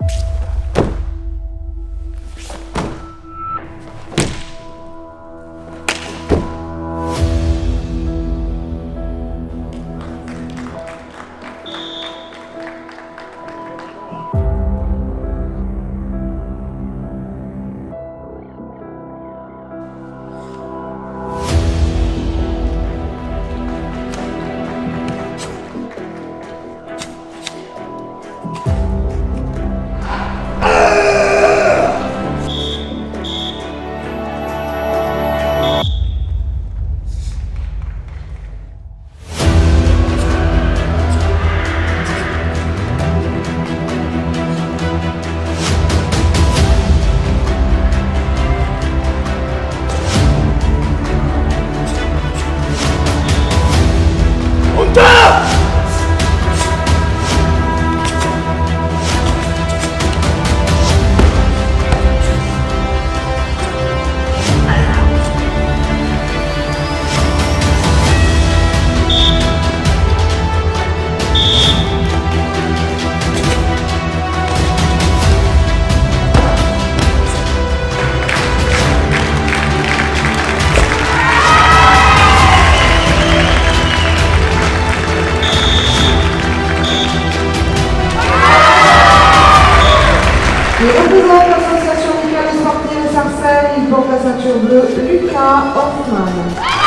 you l'association du club sportif de Sarcelles, il porte la ceinture bleue, Lucas Hoffman.